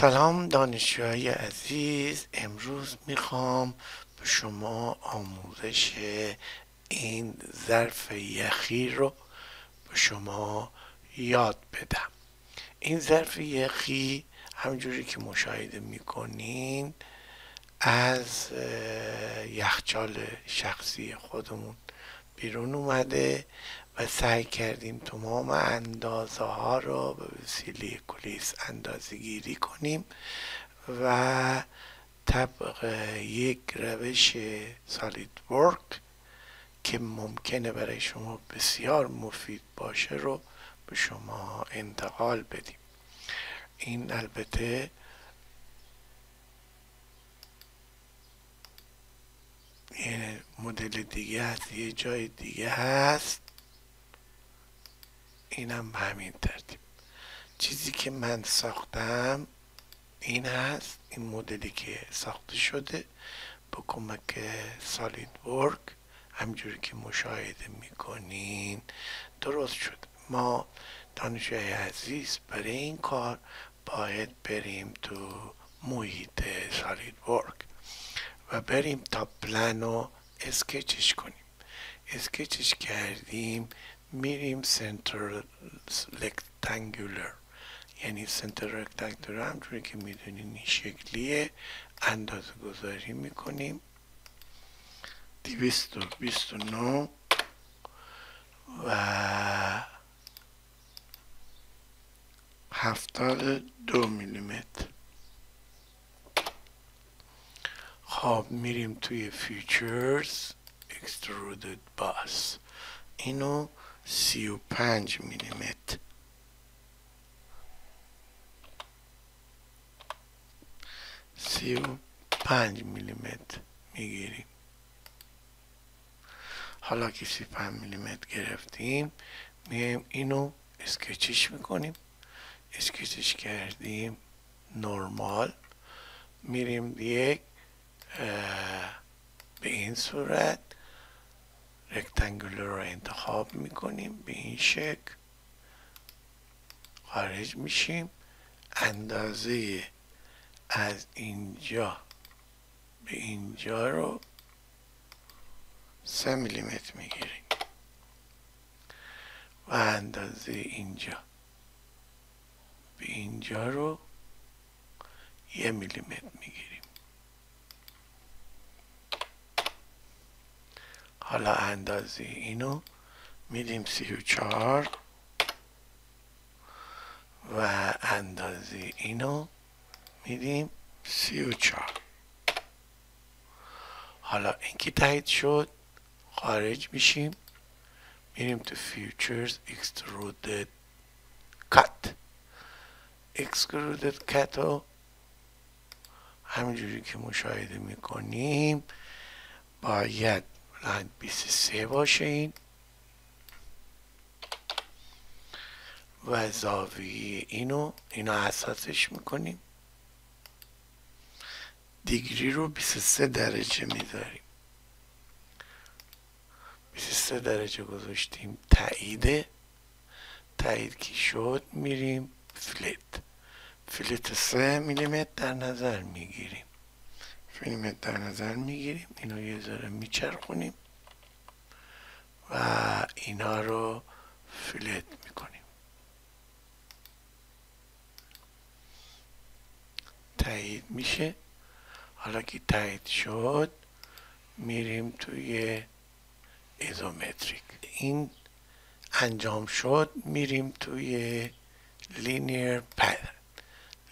سلام دانشجوهای عزیز. امروز می‌خوام به شما آموزش این ظرف یخی رو به شما یاد بدم. این ظرف یخی همجوری که مشاهده می‌کنین از یخچال شخصی خودمون بیرون اومده و سعی کردیم تمام اندازه ها رو به وسیله کلیس اندازه گیری کنیم و طبق یک روش سالید ورک که ممکنه برای شما بسیار مفید باشه رو به شما انتقال بدیم. این البته یه مدل دیگه هست یه جای دیگه هست. اینم به همین ترتیب. چیزی که من ساختم این هست این مدلی که ساخته شده با کمک سالید ورک همجوری که مشاهده می‌کنین درست شد. ما دانشجوی عزیز برای این کار باید بریم تو محیط سالید ورک و بریم تا پلن رو اسکچش کنیم. اسکچش کردیم میریم center rectangular یعنی center rectangular همجوری که می‌دونین این شکلیه. اندازه گذاری می‌کنیم. دیویست و بیست و نو و هفتاد دو میلیمتر. خب میریم توی features اکسترودد باس اینو سی و پنج میلیمتر. سی و پنج میلیمتر می‌گیریم. حالا که سی پنج میلیمتر گرفتیم میایم اینو اسکچش می‌کنیم. اسکچش کردیم نرمال. میریم یک به این صورت. رکتنگولر رو انتخاب می‌کنیم. به این شکل خارج میشیم. اندازه از اینجا به اینجا رو سه میلیمتر می‌گیریم. و اندازه اینجا به اینجا رو یه میلیمتر می‌گیریم. حالا اندازه اینو میدیم سی و چهار و اندازه اینو میدیم سی و چهار. حالا اینکه تایید شد خارج میشیم. میریم تو features extruded cut. extruded cut رو همینجوری که مشاهده می‌کنیم باید line 23 باشه این. و زاویه اینو اینو اساسش می‌کنیم. دیگری رو 23 درجه می‌ذاریم. 23 درجه گذاشتیم. تاییده تایید که شد؟ میریم فلت. فلت 3 میلیمتر در نظر می‌گیریم. میلیمتر در نظر می‌گیریم. اینو یه ذره میچرخونیم و اینا رو فلت می‌کنیم. تایید میشه. حالا که تایید شد میریم توی isometric این انجام شد میریم توی linear pattern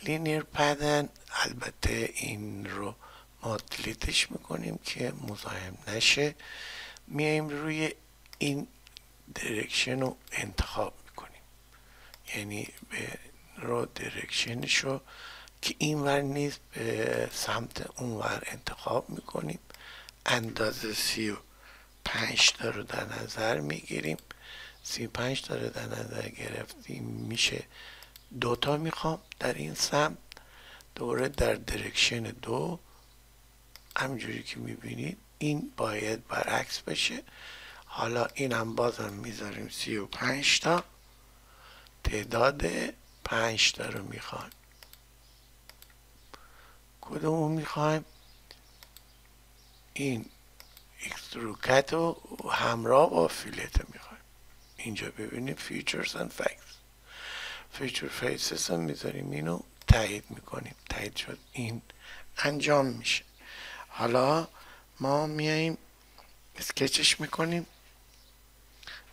linear pattern البته این رو ما delete ش می‌کنیم که مزاحم نشه. میایم روی این direction رو انتخاب می‌کنیم. یعنی به رو درکشنش رو که این ور نیست به سمت اون ور انتخاب می‌کنیم. اندازه سی و پنج تا رو در نظر می‌گیریم. سی پنج تا رو در نظر گرفتیم میشه دوتا می‌خوام در این سمت. دوره در درکشن دو. همجوری که می‌بینید این باید برعکس بشه. حالا اینم بازم می‌ذاریم سی و پنج تا. تعداد پنج تا رو می‌خوان کدوم می‌خوایم؟ این extrude cut رو همراه با fillet می‌خوایم. اینجا ببینیم features and faces feature faces هم می‌ذاریم اینو تایید می‌کنیم. تایید شد. این انجام میشه. حالا ما میاییم sketch ش می‌کنیم.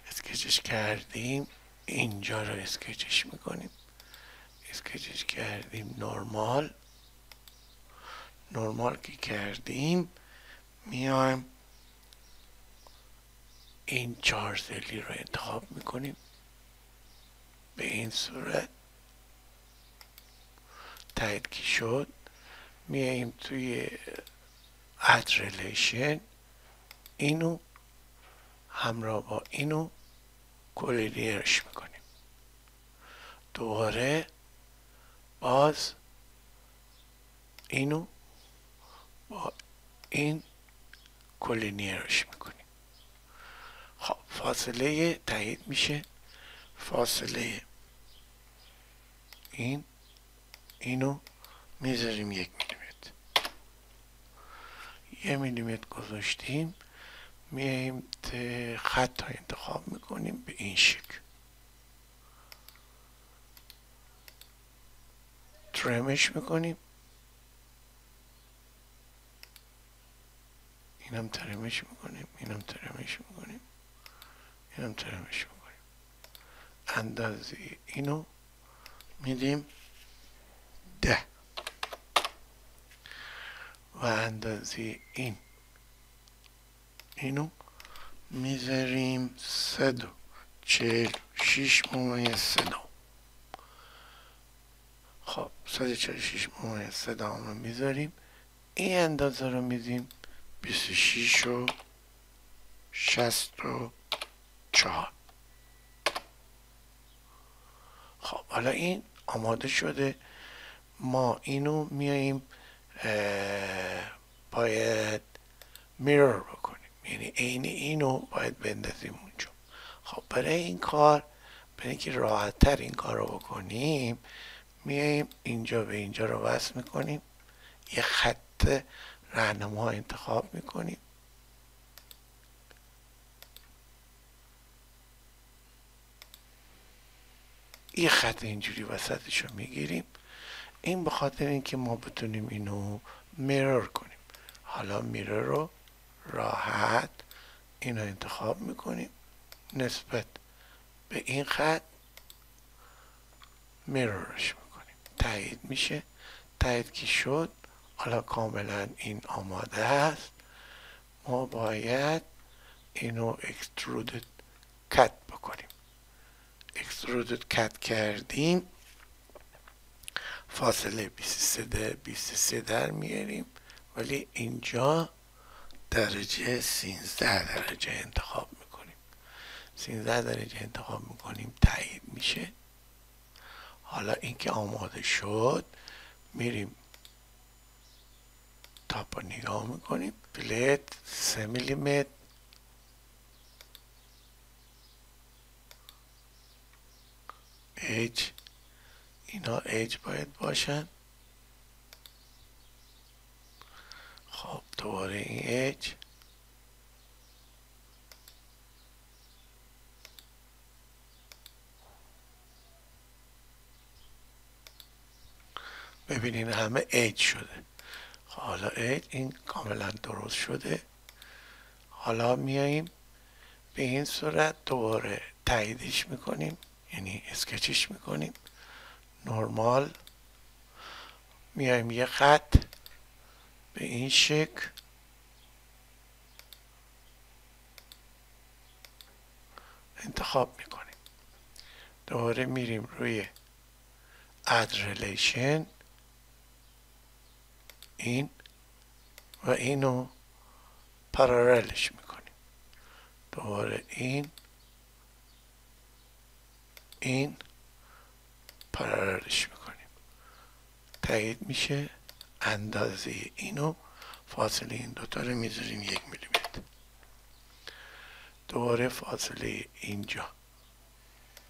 sketch ش کردیم اینجا رو sketch ش می‌کنیم. sketch ش کردیم normal. normal که کردیم میایم این چهار ضلعی رو انتخاب می‌کنیم. به این صورت. تایید که شد. میاییم توی add relation اینو همراه با اینو کلینیرش می‌کنیم. دوباره باز اینو با این کلینیرش می‌کنیم. خب فاصله تایید میشه. فاصله این اینو می‌ذاریم یک یه میلیمتر گذاشتیم میاییم خط ها انتخاب می‌کنیم به این شکل. ترمش می‌کنیم. اینم ترمش می‌کنیم اینم ترمش می‌کنیم اینم ترمش می‌کنیم. اندازه اینو میدیم ده. و اندازه این. اینو می‌ذاریم صد و چهل. شیش ممیز صدا خب صد چهل شیش ممیز صدا رو می‌ذاریم. این اندازه رو میدیم بیست و شیش و شست و چهار. خب حالا این آماده شده. ما اینو میاییم باید میرور بکنیم. یعنی عین اینو باید بندازیم اونجا. خب برای این کار برای اینکه راحت تر این کار رو بکنیم میاییم اینجا به اینجا رو وصل می‌کنیم. یه خط رهنما انتخاب می‌کنیم. یه خط اینجوری وسطش رو می‌گیریم. این به خاطر اینکه ما بتونیم اینو میرور کنیم. حالا میرور رو راحت اینو انتخاب می‌کنیم. نسبت به این خط میرورش می‌کنیم. تایید میشه. تایید که شد حالا کاملا این آماده است. ما باید اینو اکسترودد کت بکنیم. اکسترودد کت کردیم. فاصله 23 در 23 در میاریم. ولی اینجا درجه 13 درجه انتخاب می‌کنیم. 13 درجه انتخاب می‌کنیم تایید میشه. حالا اینکه آماده شد میریم تاپ رو نگاه می‌کنیم. پلیت 3 میلیمتر. ایج اینا ایج باید باشن؟ خب دوباره این ایج. ببینین همه ایج شده. خب حالا ایج این کاملا درست شده. حالا میاییم به این صورت دوباره تاییدش می‌کنیم یعنی اسکچش می‌کنیم. نرمال. میایم یه خط به این شکل. انتخاب می‌کنیم. دوباره میریم روی اد ریلیشن این و اینو پرارلش می‌کنیم. دوباره این این پرارلش می‌کنیم. تایید میشه. اندازه اینو فاصله این دوتا رو می‌ذاریم یک میلیمتر. دوباره فاصله اینجا.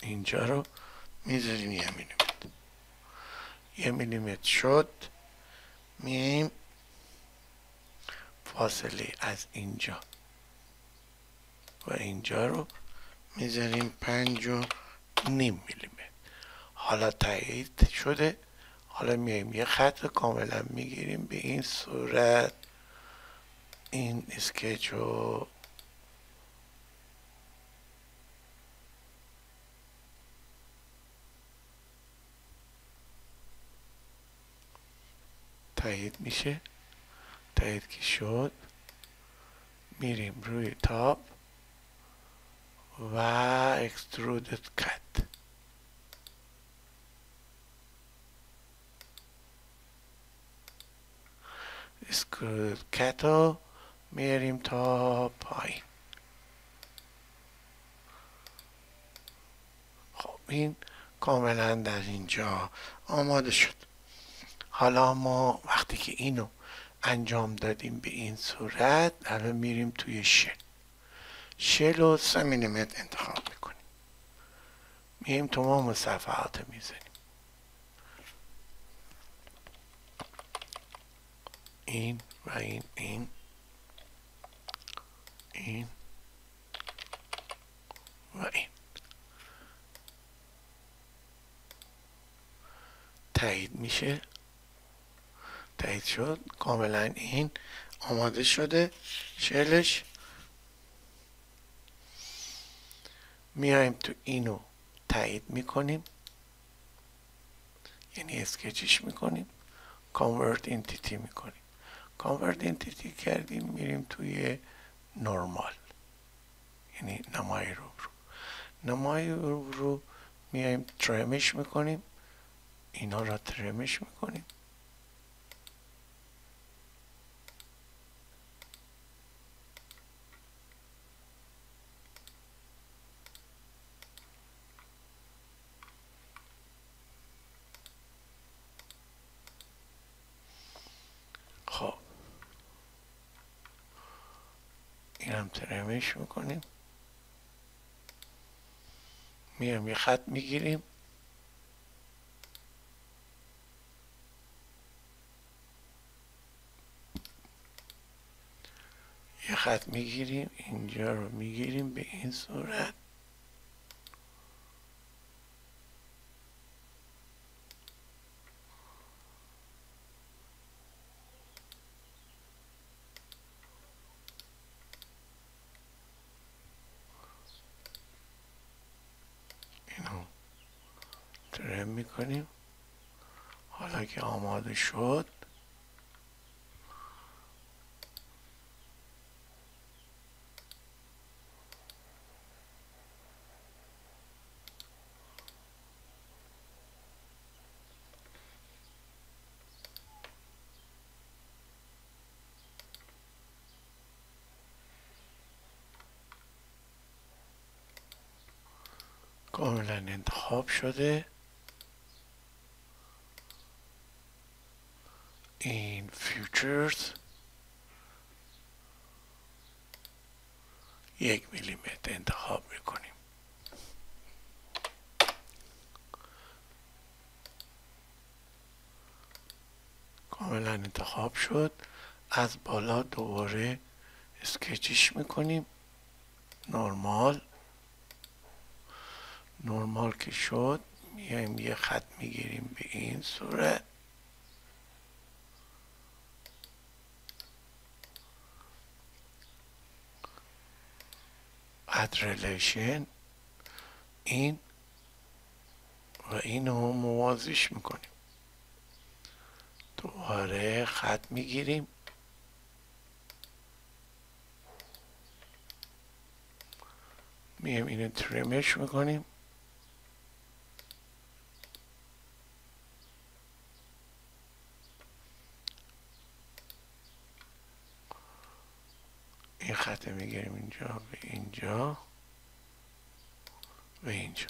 اینجا رو می‌ذاریم یه میلیمتر. یه میلیمتر شد. میایم. فاصله از اینجا. و اینجا رو می‌ذاریم پنج و نیم میلیمتر. حالا تایید شده. حالا میایم یه خط کاملا می‌گیریم به این صورت. این اسکچ رو تایید میشه. تایید که شد. میریم روی تاپ و اکسترودد کت اکسترودد کت رو میاریم تا پایین. خب این کاملا در اینجا آماده شد. حالا ما وقتی که اینو انجام دادیم به این صورت الان میریم توی شل. شل و سه میلیمتر انتخاب می‌کنیم. میریم تمام صفحات می‌زنیم. این و این این این و این تایید میشه. تایید شد. کاملا این آماده شده. شلش میایم تو اینو تایید می‌کنیم. یعنی اسکچش می‌کنیم. کانورت انتیتی می‌کنیم. کانورت انتیتی کردیم میریم توی نرمال یعنی نمای رو رو نمای رو رو میایم ترمش می‌کنیم. اینا را ترمش می‌کنیم خب اینم ترمش می‌کنیم. میایم یه خط می‌گیریم. یه خط می‌گیریم. اینجا رو می‌گیریم به این صورت اینو ترم می‌کنیم. حالا که آماده شد. کاملا انتخاب شده. این فیوچرز یک میلیمتر انتخاب می‌کنیم. کاملا انتخاب شد. از بالا دوباره اسکچش می‌کنیم. نرمال. نرمال که شد میایم یه خط می‌گیریم به این صورت. اد ریلیشن این و این رو موازیش می‌کنیم. دوباره خط می‌گیریم. میایم اینو تریمش می‌کنیم. خط می‌گیریم اینجا به اینجا به اینجا.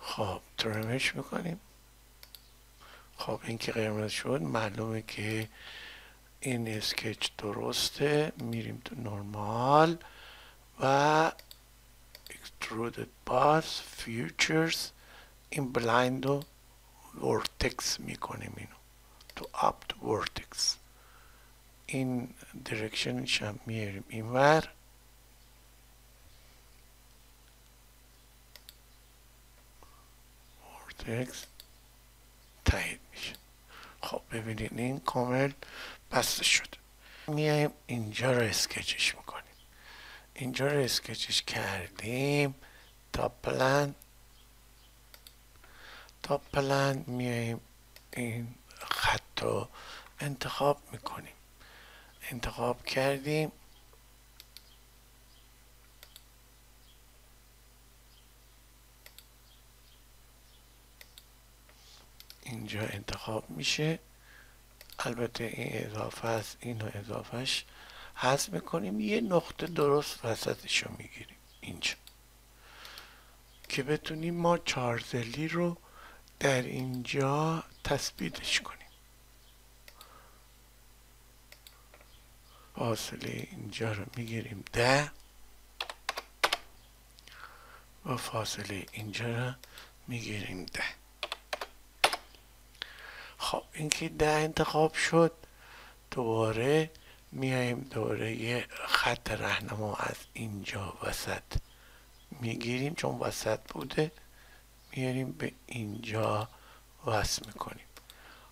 خب ترمش می‌کنیم. خب این که قرمز شد معلومه که این اسکچ درسته. میریم تو نرمال و extruded boss features این blind رو vertex می‌کنیم اینو. تو up to vertex. این direction ش هم میاریم. اینور vertex تایید میشه. خب ببینید این کامل بسته شد میایم اینجا رو اسکچش می‌کنیم. اینجا رو اسکچش کردیم. تا پلن تا پلن میایم این خط رو انتخاب می‌کنیم. انتخاب کردیم. اینجا انتخاب میشه. البته این اضافه است اینو اضافهش حذف می‌کنیم. یه نقطه درست وسطش رو می‌گیریم. اینجا. که بتونیم ما چارزلی رو در اینجا تثبیتش کنیم. فاصله اینجا رو می‌گیریم. ده. و فاصله اینجا رو می‌گیریم. ده. خب اینکه ده انتخاب شد دوباره میایم دوباره یه خط رهنما از اینجا وسط می‌گیریم. چون وسط بوده میاریم به اینجا وصل می‌کنیم.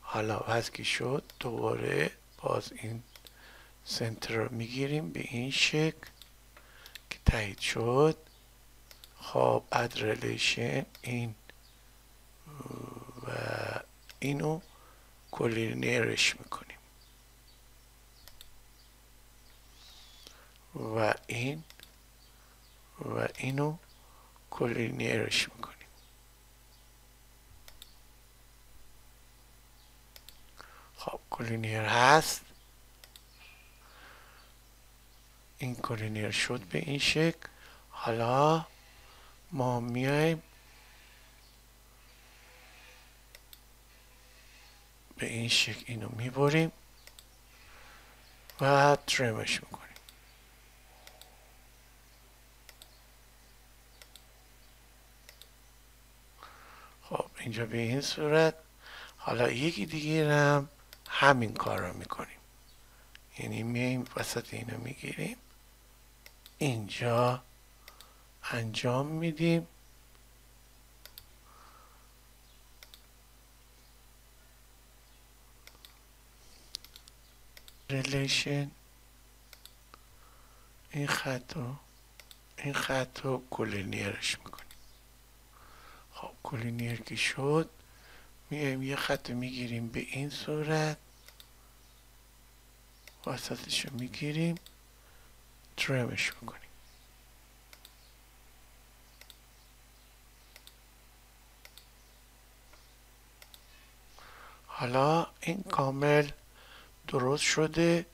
حالا وصل که شد؟ دوباره باز این سنتر رو می‌گیریم به این شکل که تایید شد. خب add relation این و اینو collinear ش می‌کنیم. و این و اینو collinear ش می‌کنیم. خب collinear هست. این کلینیر شد به این شکل. حالا ما میایم به این شکل اینو می‌بریم و ترمش می‌کنیم. خب اینجا به این صورت. حالا یکی دیگه هم همین کار رو می‌کنیم. یعنی میایم وسط اینو می‌گیریم. اینجا انجام میدیم. relation این خط رو این خط رو collinear ش می‌کنیم. خب کلینیر که شد میایم یه خط می‌گیریم به این صورت. وسطش رو می‌گیریم. ترمش می‌کنیم حالا این کامل درست شده.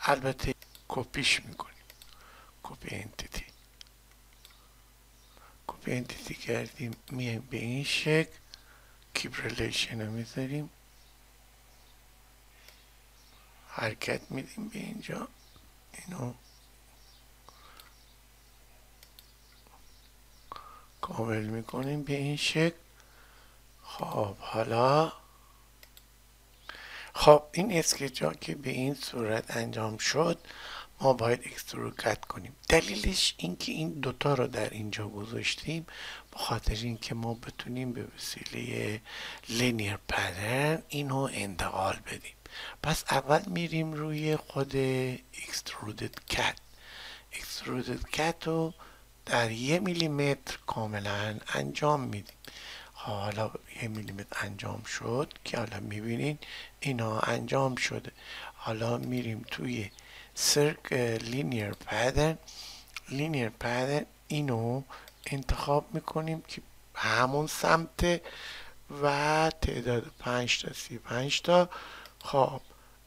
البته کپیش می‌کنیم. copy entity. copy entity کردیم میایم به این شکل. keep relation رو می‌ذاریم. حرکت میدیم به اینجا. اینو کامل می‌کنیم به این شکل. خب حالا خب این sketch که به این صورت انجام شد ما باید extrude cut کنیم. دلیلش اینکه این دوتا رو در اینجا گذاشتیم به خاطر اینکه ما بتونیم به وسیله linear pattern اینو انتقال بدیم. پس اول میریم روی خود extruded cut extruded cut رو در یه میلیمتر کاملا انجام میدیم. حالا یه میلیمتر انجام شد که حالا می‌بینین اینا انجام شده. حالا میریم توی سرک لینیر پدن لینیر پدن اینو انتخاب می‌کنیم که همون سمت و تعداد پنج تا سی پنج تا. خب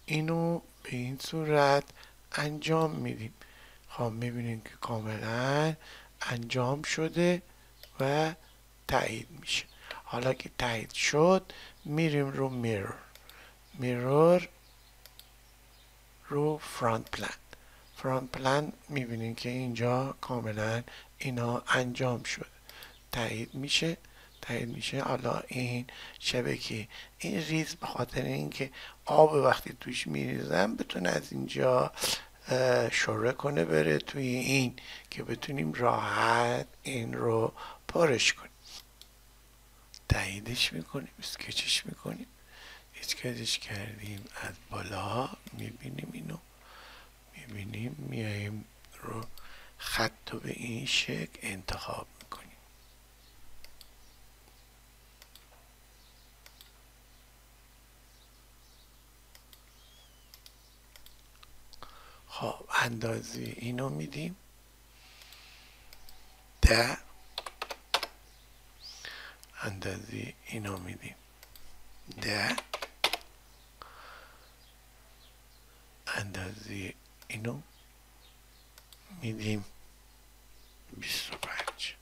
اینو به این صورت انجام میدیم. خب می‌بینیم که کاملا انجام شده و تایید میشه. حالا که تایید شد میریم رو میرور میرور رو فرانت پلان فرانت پلان می‌بینیم که اینجا کاملا اینا انجام شد تایید میشه. تایید میشه. حالا این شبکه این ریز به خاطر اینکه آب وقتی توش میریزم بتونه از اینجا شوره کنه بره توی این که بتونیم راحت این رو پارش کنیم. تاییدش می‌کنیم اسکچش می‌کنیم. اسکچش کردیم از بالا می‌بینیم اینو. می‌بینیم میاییم رو خط به این شکل انتخاب می‌کنیم خب اندازه اینو میدیم. ده. اندازه اینو میدیم. ده. اندازه اینو میدیم. بیست و پنج.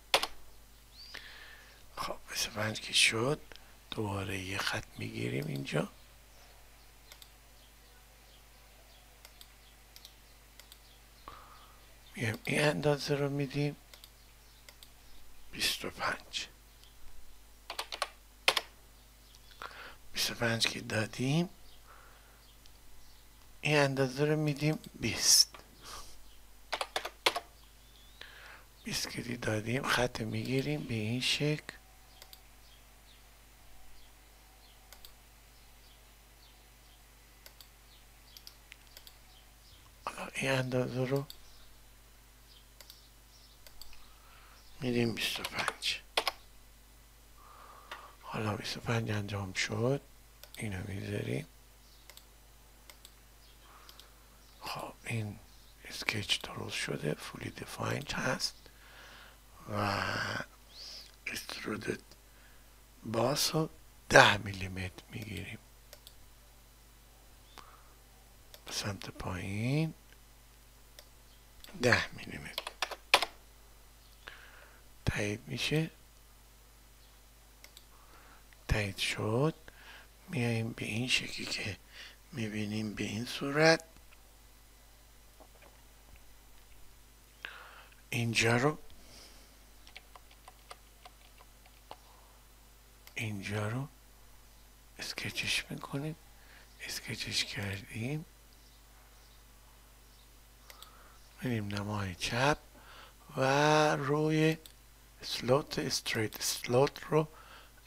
خب بیست و پنج که شد دوباره یه خط می‌گیریم اینجا. میگم این اندازه رو میدیم. بیست و پنج. بیست و پنج که دادیم. این اندازه رو میدیم بیست. بیسکیتی دادیم خط می‌گیریم به این شکل. این اندازه رو میدیم 25 حالا 25 انجام شد. اینو می‌ذاریم. خب این اسکیچ درست شده. فولی دیفایند هست. و استرودت باس رو ده میلیمتر می‌گیریم. سمت پایین ده میلیمتر. تایید میشه. تایید شد. میاییم به این شکلی که می‌بینیم به این صورت. اینجا رو اینجا رو اسکچش می‌کنیم. اسکچش کردیم. میریم نمای چپ و روی سلوت استریت سلوت رو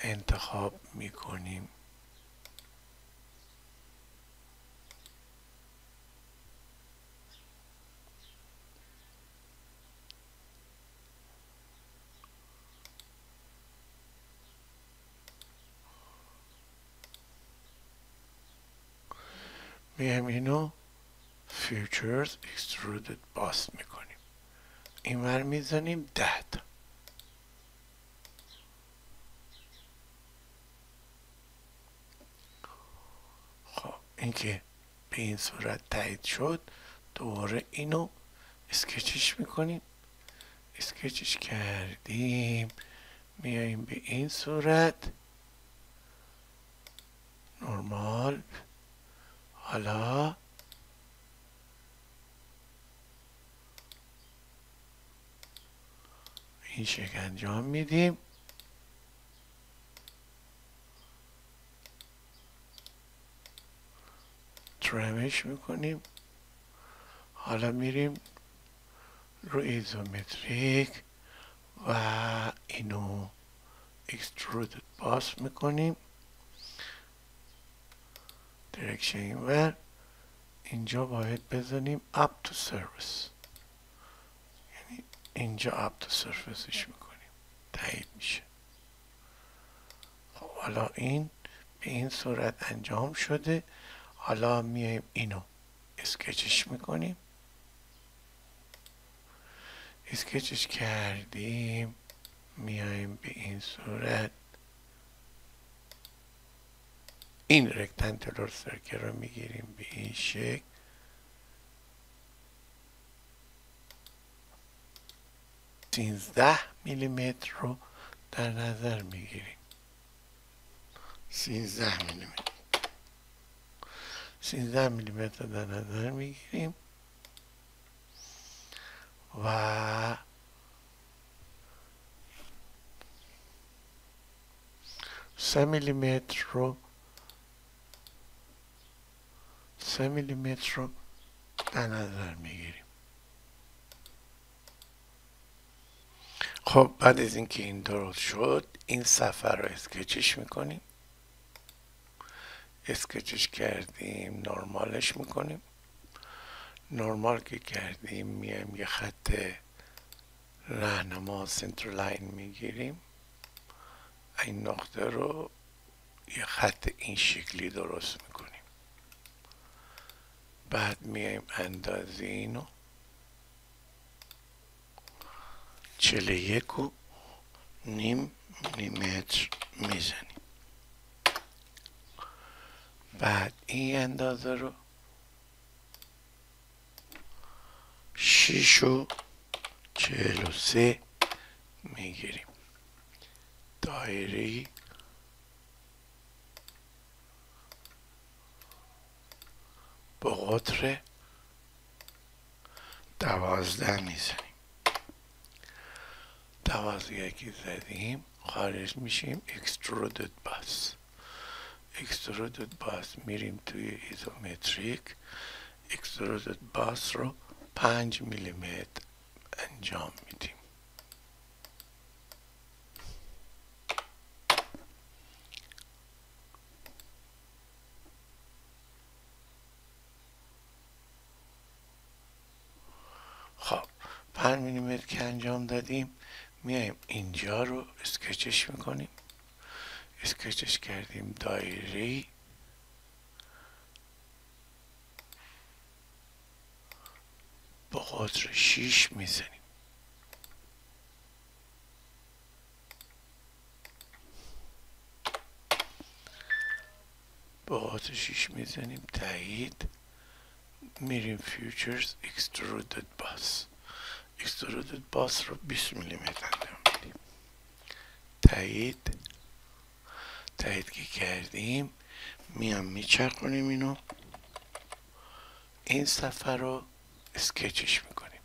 انتخاب می‌کنیم. میایم اینو فیوچرز اکسترودد باس می‌کنیم. این ور می‌زنیم ده تا خب اینکه به این صورت تایید شد دوباره اینو اسکچش می‌کنیم. اسکچش کردیم. میاییم به این صورت. نرمال. حالا این شکل انجام میدیم. ترمش می‌کنیم. حالا میریم رو ایزومتریک و اینو اکسترودد باس می‌کنیم. درکشن اینور اینجا باید بزنیم up to service یعنی اینجا up to surfaceش می‌کنیم. تایید میشه. خب حالا این به این صورت انجام شده. حالا میایم اینو اسکچش می‌کنیم. اسکچش کردیم. میایم به این صورت. این رکتنگلر سرکل رو می‌گیریم به این شکل. سینزده میلیمتر رو در نظر می‌گیریم. سینزده میلیمتر. سینزده میلیمتر در نظر می‌گیریم. و سه میلیمتر رو سه میلیمتر رو در نظر می‌گیریم. خب بعد از اینکه این درست شد این سفر رو اسکچش می‌کنیم. اسکچش کردیم نرمالش می‌کنیم. نرمال که کردیم میایم یه خط رهنما سنتر لاین می‌گیریم. این نقطه رو یه خط این شکلی درست می‌کنیم. بعد میایم اندازه اینو. چله یک و نیم میلیمتر می‌زنیم. بعد این اندازه رو شیش و چهل و سه می‌گیریم. دایره با قطر دوازده می‌زنیم. دوازده که زدیم خارج میشیم. اکسترودد باس extruded boss میریم توی isometric extruded boss رو پنج میلیمتر انجام میدیم خب پنج میلیمتر که انجام دادیم میایم اینجا رو sketch ش می‌کنیم اسکچش کردیم دایره؟ با قطر شیش می‌زنیم. با شیش می‌زنیم. تایید. میریم فیوچرز اکسترودد باس. اکسترودد باس رو 20 میلیمتر تایید. تایید که کردیم میام میچرخونیم اینو. این صفحه رو اسکچش می‌کنیم.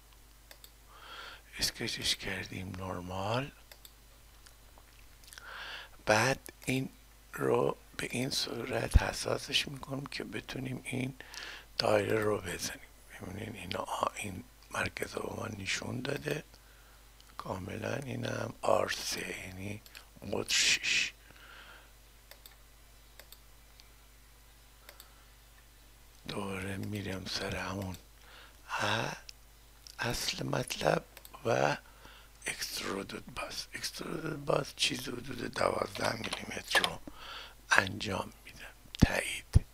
اسکچش کردیم نرمال. بعد این رو به این صورت حساسش می‌کنیم که بتونیم این دایره رو بزنیم. ببینین اینا این مرکز رو نشون داده. کاملا این هم آر یعنی قطر شیش دوباره میرم سر همون اصل مطلب و اکسترودد باز اکسترودد باز چیز حدود دوازده میلیمتر رو انجام میدم تایید.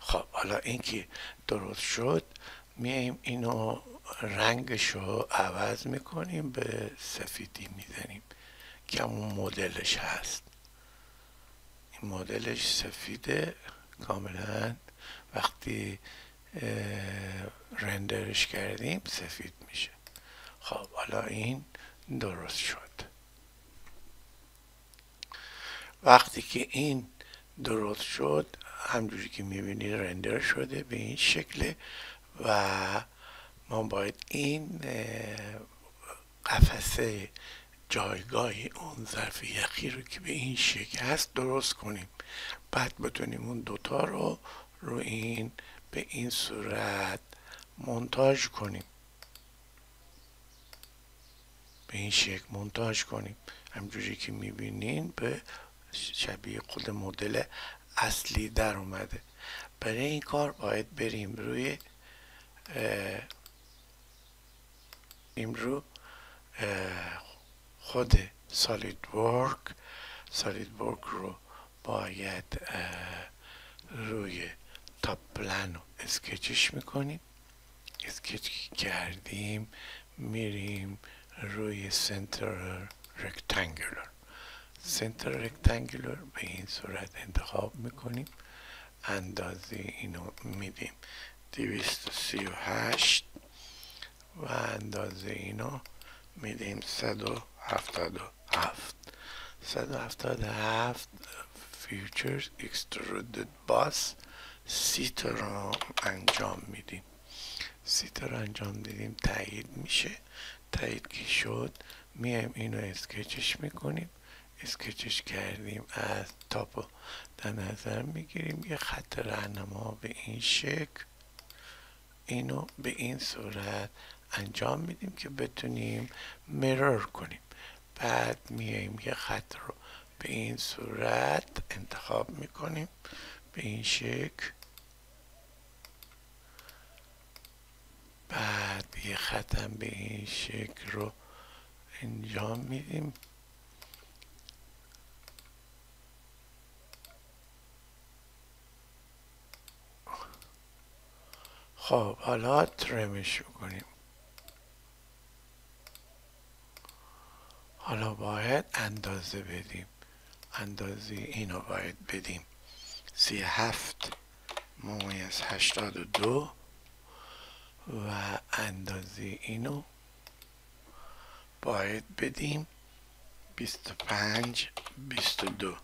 خب حالا اینکه درست شد میایم اینو رنگش رو عوض می‌کنیم به سفیدی می‌زنیم که همون مدلش هست. مدلش سفیده کاملا وقتی رندرش کردیم سفید میشه. خب حالا این درست شد. وقتی که این درست شد همجوری که می‌بینید رندر شده به این شکل و ما باید این قفسه جایگاه اون ظرف یخی رو که به این شکل هست درست کنیم. بعد بتونیم اون دوتا رو رو این به این صورت منتاج کنیم. به این شکل منتاج کنیم. همجوری که می‌بینین به شبیه خود مدل اصلی در اومده. برای این کار باید بریم روی این رو خود سالید ورک سالید ورک رو باید روی تا پلن رو اسکچش می‌کنیم. sketch کردیم میریم روی center rectangular. center rectangular به این صورت انتخاب می‌کنیم. اندازه اینو میدیم. دویست سی و هشت و اندازه اینو میدیم. صد و هفتاد و هفت. صد و هفتاد هفت. features extruded boss سی تا رو انجام میدیم. سی تا رو انجام دیدیم تایید میشه. تایید که شد میایم اینو اسکچش می‌کنیم. اسکچش کردیم. از تاپو در نظر می‌گیریم. یه خط رهنما به این شکل. اینو به این صورت انجام میدیم که بتونیم مرور کنیم. بعد میایم یه خط رو به این صورت انتخاب می‌کنیم. به این شکل. بعد یه خطم به این شکل رو انجام میدیم. خب حالا ترمش کنیم. حالا باید اندازه بدیم. اندازه اینو باید بدیم. سی هفت ممیز هشتاد و دو و اندازه اینو باید بدیم. بیست و پنج بیست و دو.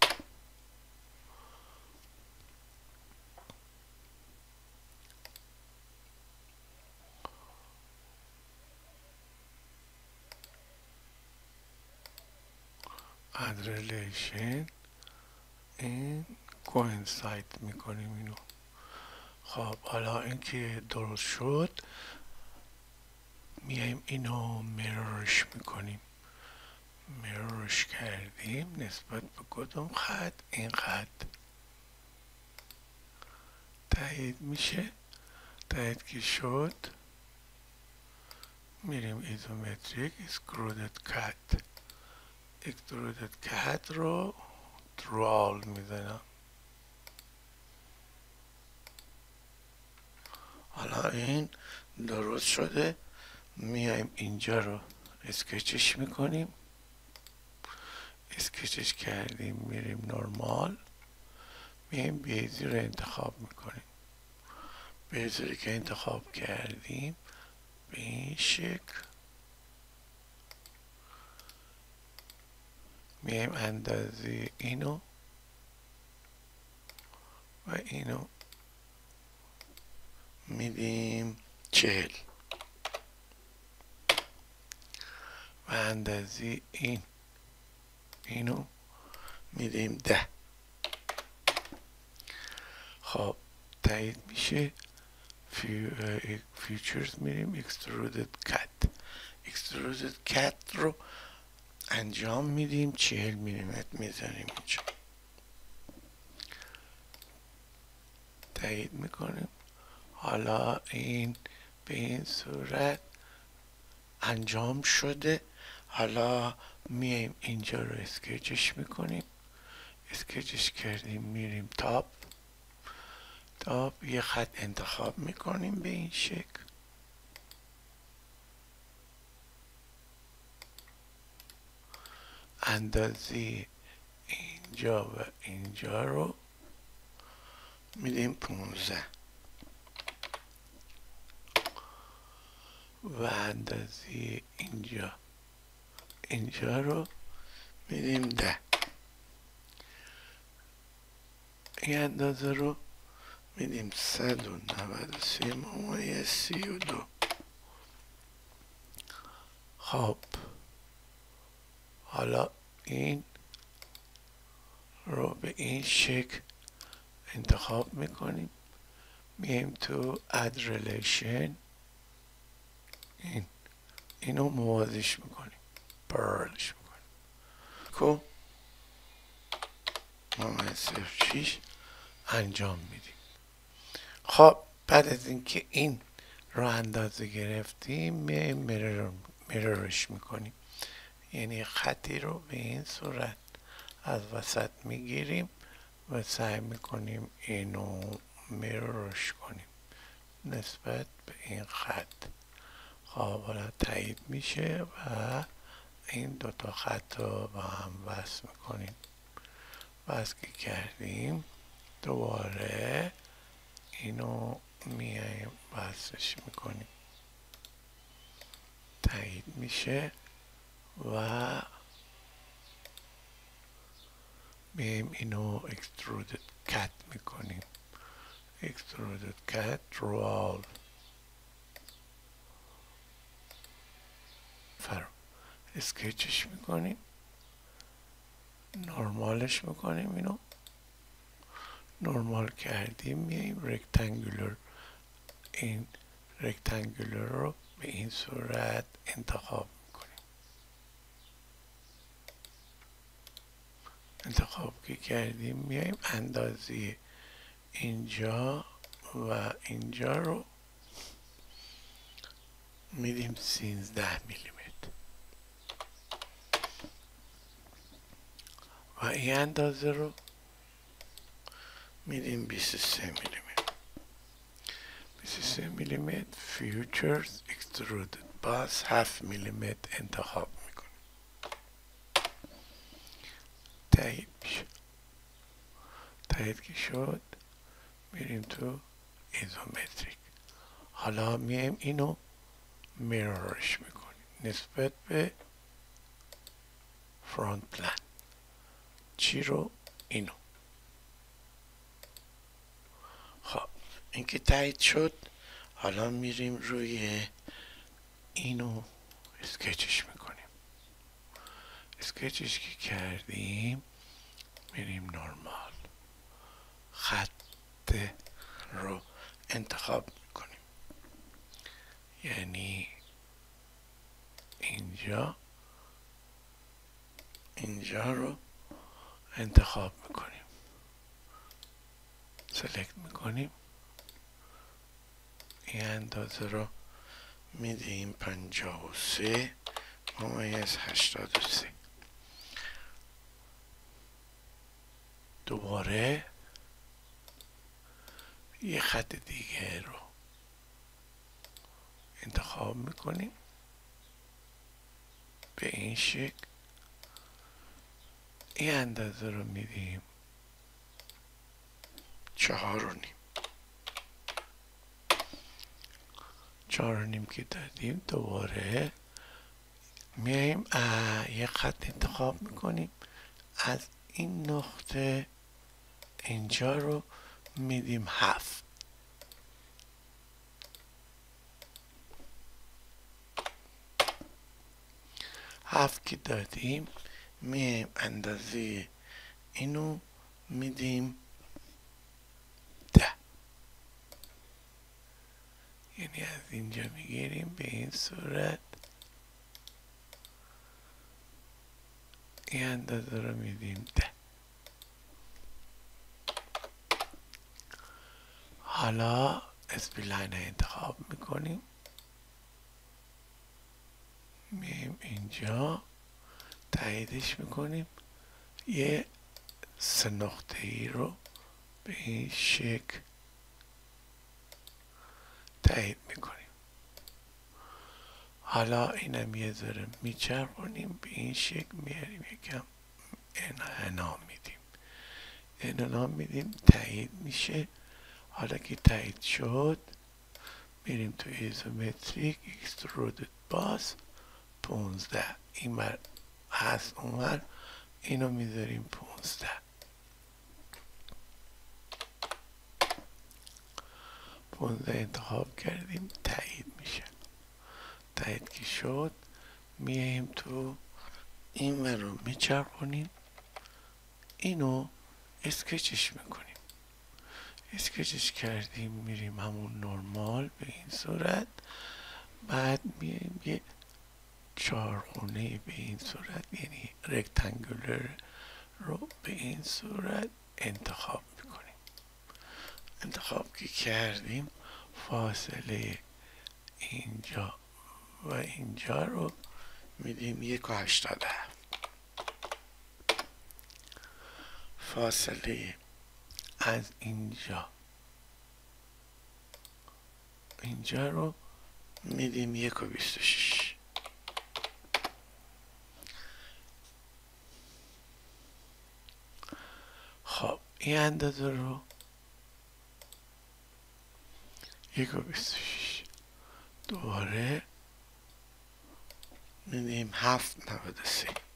relation این coincide می‌کنیم اینو. خب حالا اینکه درست شد میایم اینو mirror ش می‌کنیم. mirror ش کردیم نسبت به کدوم خط؟ این خط. تایید میشه؟ تایید که شد میریم isometric extruded cut اکترودت کت رو ترال می‌زنم حالا این درست شده. میایم اینجا رو اسکچش می‌کنیم. اسکچش کردیم میریم نرمال. میایم بیزی رو انتخاب می‌کنیم. بیزی که انتخاب کردیم به این شکل. میایم اندازه اینو و اینو میدیم چهل. و اندازه این. اینو میدیم ده. خب تایید میشه. features میریم. extruded cut extruded cut رو انجام میدیم چهل میلیمتر می‌زنیم اینجا. تایید می‌کنیم. حالا این به این صورت انجام شده. حالا میایم اینجا رو sketch ش می‌کنیم. اسکیچش کردیم میریم تاپ. تاپ یه خط انتخاب می‌کنیم به این شکل. اندازه اینجا و اینجا رو میدیم پونزه و اندازه اینجا اینجا رو میدیم ده. این اندازه رو میدیم صد و نود و سی ممیز سی و دو. خب. حالا این رو به این شکل انتخاب می‌کنیم. میایم تو add relation این اینو موازیش می‌کنیم. پرلش می‌کنیم. کو ما صفر انجام میدیم. خب بعد از اینکه این رو اندازه گرفتیم میایم میررش می‌کنیم. یعنی خطی رو به این صورت از وسط می‌گیریم و سعی می‌کنیم اینو میرورش کنیم نسبت به این خط. خب حالا تایید میشه و این دوتا خط رو با هم وصل می‌کنیم. وصل که کردیم دوباره اینو میایم وصلش می‌کنیم. تایید میشه. و میایم اینو extruded cut می‌کنیم extruded cut رول فرم sketch ش می‌کنیم نرمالش می‌کنیم اینو نرمال کردیم میایم rectangular این rectangular رو به این صورت انتخاب انتخاب که کردیم میایم اندازه اینجا و اینجا رو میدیم سینزده میلیمتر. و این اندازه رو میدیم 23 میلیمتر. 23 میلیمتر فیوچرز اکسترودد باز 7 میلیمتر انتخاب می‌کنیم تایید میشه. تایید که شد میریم تو ایزومتریک. حالا میایم اینو میرورش می‌کنیم. نسبت به فرانت پلان چی رو؟ اینو. خب این که تایید شد حالا میریم روی اینو اسکچش می‌کنیم. اسکچش که کردیم میریم نرمال. خط رو انتخاب می‌کنیم. یعنی اینجا اینجا رو انتخاب می‌کنیم. سلکت می‌کنیم. این اندازه رو میدیم پنجاه و سه ممیز هشتاد و سه. دوباره یه خط دیگه رو انتخاب می‌کنیم. به این شکل این اندازه رو میدیم چهار و نیم. چهار و نیم که دادیم دوباره میایم یه خط انتخاب می‌کنیم. از این نقطه اینجا رو میدیم هفت. هفت که دادیم میایم اندازه اینو میدیم ده. یعنی از اینجا می‌گیریم به این صورت. این اندازه رو میدیم ده. حالا اسپلاین انتخاب می‌کنیم. میایم اینجا. تاییدش می‌کنیم. یه سه نقطه ای رو به این شکل تایید می‌کنیم. حالا اینم یه ذره میچرخونیم. به این شکل میاریم یکم انعام میدیم. انعام میدیم. تایید میشه. حالا که تایید شد میریم تو ایزومتریک اکسترودد باز 15 این بر هست اونور اینو می‌ذاریم 15 15 انتخاب کردیم تایید میشه. تایید که شد میایم تو این رو میچرخونیم. اینو اسکچش می‌کنیم. اسکچش کردیم میریم همون نرمال به این صورت. بعد میایم یه چهارخونه به این صورت یعنی رکتنگولر رو به این صورت انتخاب می‌کنیم. انتخاب که کردیم فاصله اینجا و اینجا رو میدیم یک و هشتاد فاصله از اینجا. اینجا رو میدیم یک و بیست و شش. خب این اندازه رو یک و بیست و شش. دوباره میدیم هفت نود و سه.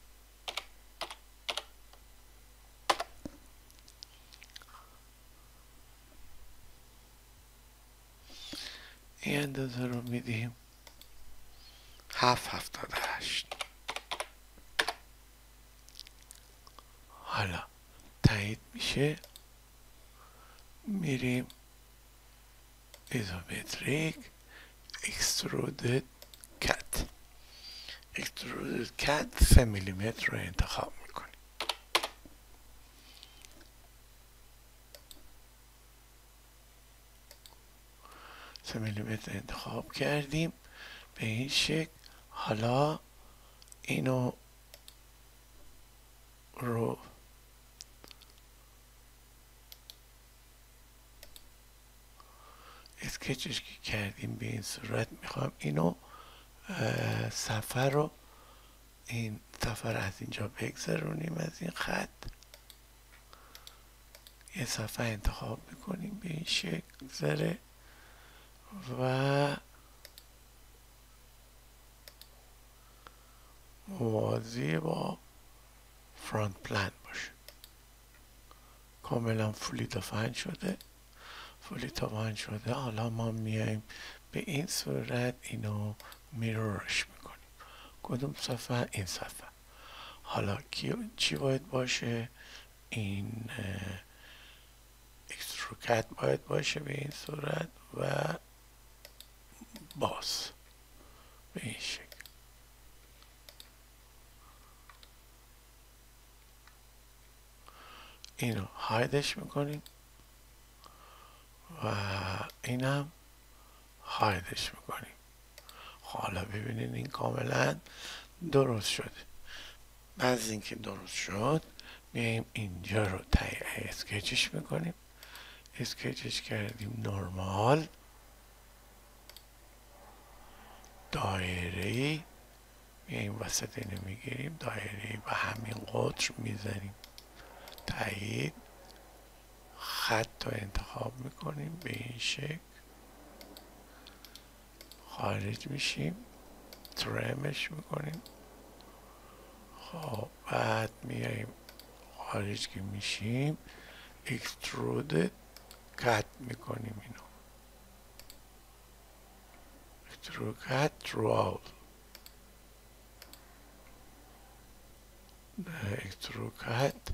این اندازه رو میدیم. هفت هفتاد هشت. میشه. میریم. isometric extruded cut extruded cut سه میلیمتر رو انتخاب میلیمتر انتخاب کردیم. به این شکل حالا اینو رو اسکچش که کردیم به این صورت می‌خوام اینو سفر رو این سفر از اینجا بگذرونیم از این خط. یه صفحه انتخاب می‌کنیم به این شکل زره و موازی با فرانت پلان باشه. کاملا فولی دفن شده. فولی تابان شده. حالا ما میایم به این صورت اینو میرورش می‌کنیم. کدوم صفحه؟ این صفحه. حالا چی باید باشه؟ این اکستروکت باید باشه به این صورت و باز. به این شکل اینو هایدش می‌کنیم و اینم هایدش می‌کنیم. حالا ببینید این کاملا درست شده. بعد اینکه درست شد میایم اینجا رو تایی اسکچش می‌کنیم. اسکچش کردیم نرمال دایره میایم وسط اینو می‌گیریم دایره به همین قطر می‌زنیم تایید. خط رو انتخاب می‌کنیم به این شکل. خارج میشیم. trim ش می‌کنیم. خب بعد میاییم خارج که میشیم. extrude cut می‌کنیم اینو. extrude cut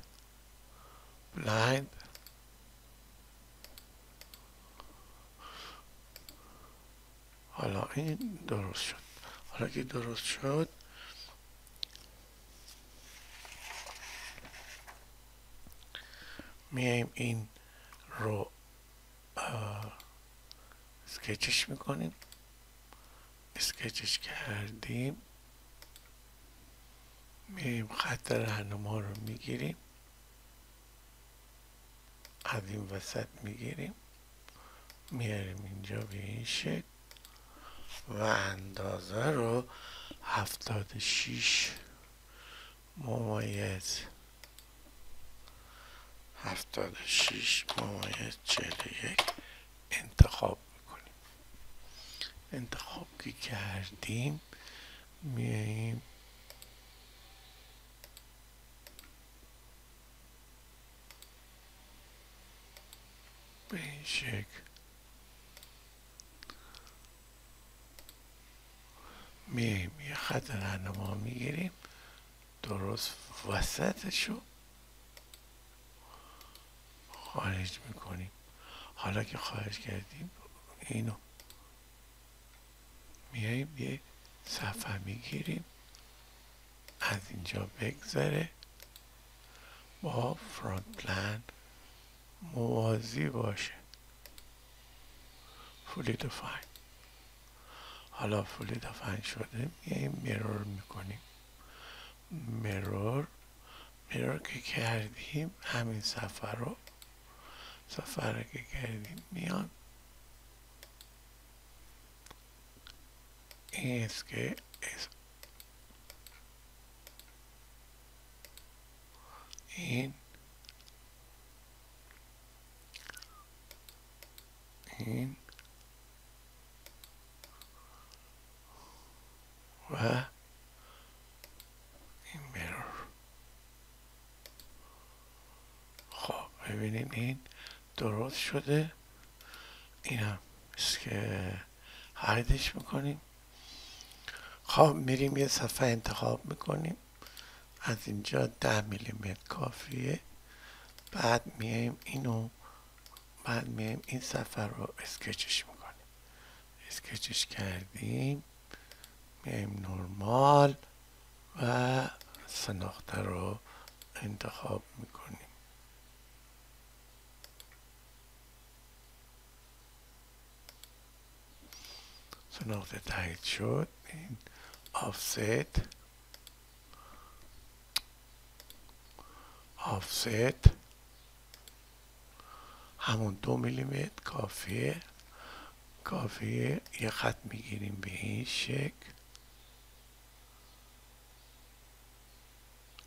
blind حالا این درست شد حالا که درست شد میایم این رو اسکچش می‌کنیم اسکچش کردیم. میایم خط رهنما رو می‌گیریم. از این وسط می‌گیریم. میاریم اینجا به این شکل. و اندازه رو هفتاد شیش ممایز هفتاد شیش ممایز چهل یک انتخاب انتخاب که کردیم میاییم به این شکل. میایم یه خط رهنما می‌گیریم. درست وسطشو خارج می‌کنیم. حالا که خارج کردیم اینو میایم یه صفحه می‌گیریم. از اینجا بگذره. با فرانت پلان موازی باشه. فولی دفاین حالا فولی دفعه شده. میاییم میرور می‌کنیم. میرور. میرور که کردیم همین سفر رو. سفر رو که کردیم میان. این است که این این و این میرور خب ببینیم این درست شده این هم که هایدش می‌کنیم خب میریم یه صفحه انتخاب می‌کنیم. از اینجا ده میلیمتر کافیه. بعد میایم اینو بعد میایم این سفر رو اسکچش می‌کنیم. اسکچش کردیم. میایم نرمال و سناخته رو انتخاب می‌کنیم. سناخته تایید شد. این آفست آفست همون دو میلیمتر کافیه. کافیه. یه خط می‌گیریم به این شکل.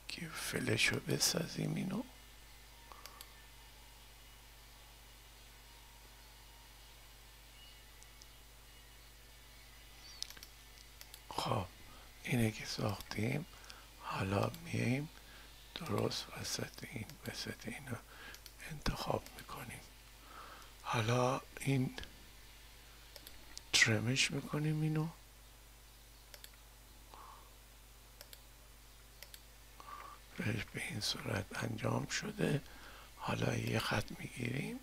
که فلش رو بسازیم اینو خب اینه که ساختیم. حالا میایم درست وسط این وسط اینو انتخاب می‌کنیم. حالا این ترمش می‌کنیم اینو. به این صورت انجام شده. حالا یه خط می‌گیریم.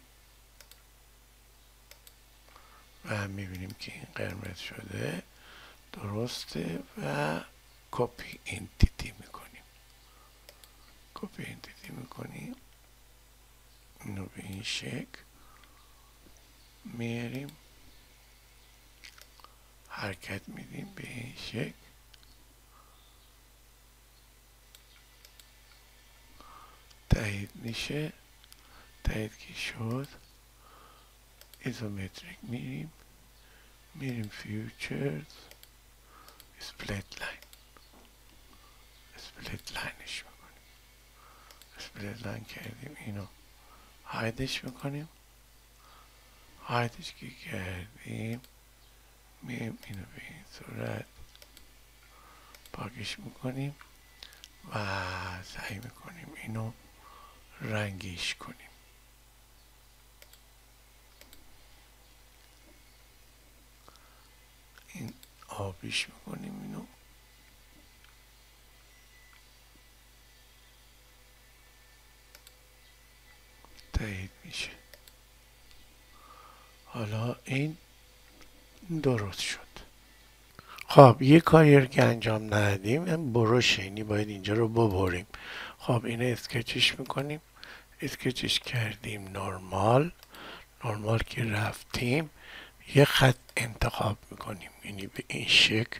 و می‌بینیم که این قرمز شده. درسته و کپی انتیتی می‌کنیم. کپی انتیتی می‌کنیم. اینو به این شکل میاریم. حرکت میدیم به این شکل. تایید میشه. تایید که شد. isometric میریم. میریم features split line split line ش می‌کنیم split line کردیم اینو hide ش می‌کنیم hide ش که کردیم؟ میریم اینو به این صورت پاکش می‌کنیم و سعی می‌کنیم اینو رنگیش کنیم این آبیش می‌کنیم اینو. تایید میشه. حالا این درست شد. خب یه کاری که انجام ندادیم بروش اینی باید اینجا رو ببریم. خب اینو اسکچش می‌کنیم. اسکچش کردیم نرمال. نرمال که رفتیم. یه خط انتخاب می‌کنیم. یعنی به این شکل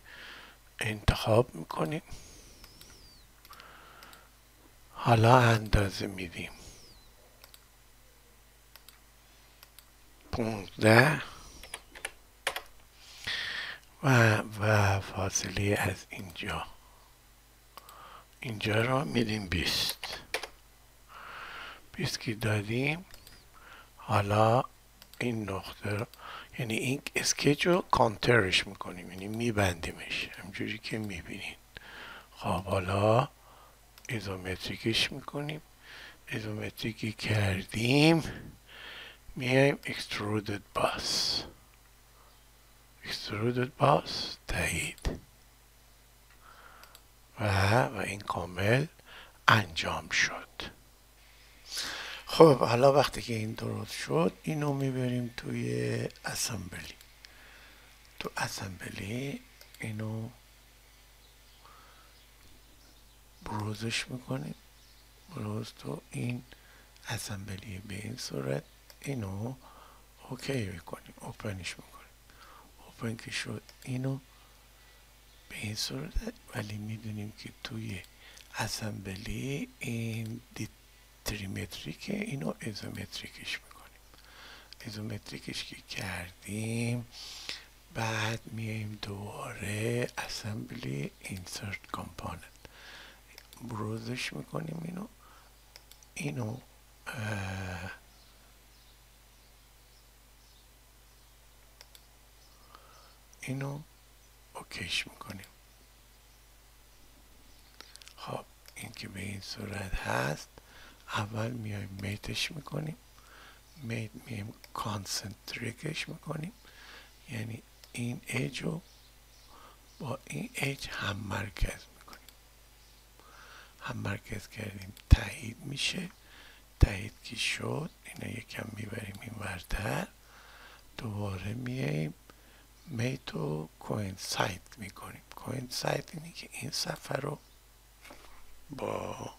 انتخاب می‌کنیم. حالا اندازه میدیم. پونزده. و, و فاصله از اینجا. اینجا رو میدیم بیست. بیست که دادیم؟ حالا این نقطه یعنی این اسکیچ رو کانترش می‌کنیم یعنی میبندیمش. همجوری که می‌بینید. خب حالا ایزومتریکش می‌کنیم. ایزومتریکی کردیم. میایم اکسترودد باس اکسترودد باس تایید. و و این کامل انجام شد. خب حالا وقتی که این درست شد اینو می‌بریم توی اسمبلی. تو اسمبلی اینو browse ش می‌کنیم. browse تو این assembly به این صورت اینو OK می‌کنیم open ش می‌کنیم. open که شد اینو به این صورت ولی می‌دونیم که توی assembly این trimetric اینو isometric ش می‌کنیم. isometric ش که کردیم بعد میایم دوباره assembly insert component بروزش می‌کنیم اینو. اینو اینو اوکیش می‌کنیم. خب این که به این صورت هست اول میایم میتش می‌کنیم. میت میایم کانسنتریکش می‌کنیم. یعنی این ایج رو با این ایج هم مرکز می‌کنیم. هم مرکز کردیم. تایید میشه. تایید کی شد؟ اینا یکم می‌بریم این ورتر. دوباره میاییم میتو کوین سایت می‌کنیم. کوین سایت اینه که این صفحه رو با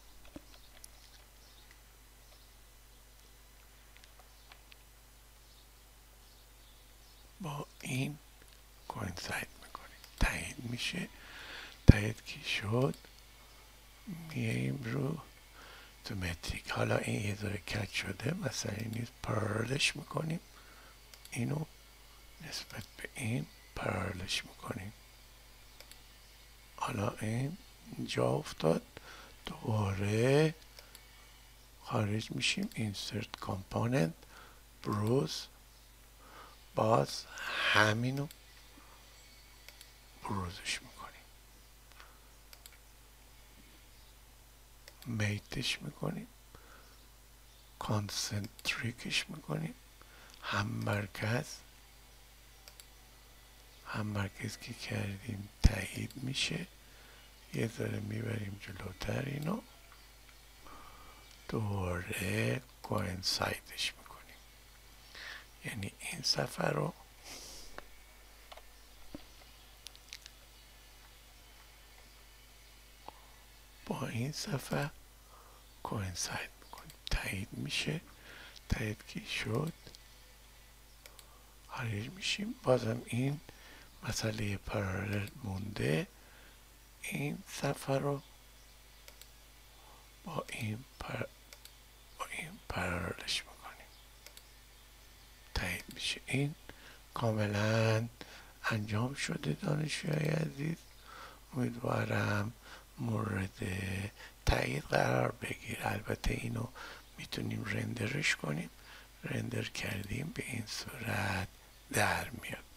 با این کوین سایت می‌کنیم تایید میشه. تایید کی شد؟ میاییم رو تو متریک. حالا این یه ذره کج شده. مثلا این پرلش می‌کنیم. اینو نسبت به این پرلش می‌کنیم. حالا این جا افتاد. دوباره خارج میشیم. Insert component. بروز باز همینو بروزش می‌کنیم میتش می‌کنیم کانسنتریکش می‌کنیم هم مرکز هم مرکز که کردیم تایید میشه. یه ذره می‌بریم جلوتر اینو. دوباره coincide ش می‌کنیم یعنی این صفحه رو با این صفحه coincide می‌کنیم تایید میشه. تایید که شد؟ خارج میشیم. بازم این مسئله parallel مونده. این صفحه رو با این پر با این می‌کنیم تایید میشه. این کاملا انجام شده دانشجوهای عزیز. امیدوارم مورد تایید قرار بگیر البته اینو می‌تونیم رندرش کنیم. رندر کردیم به این صورت در میاد.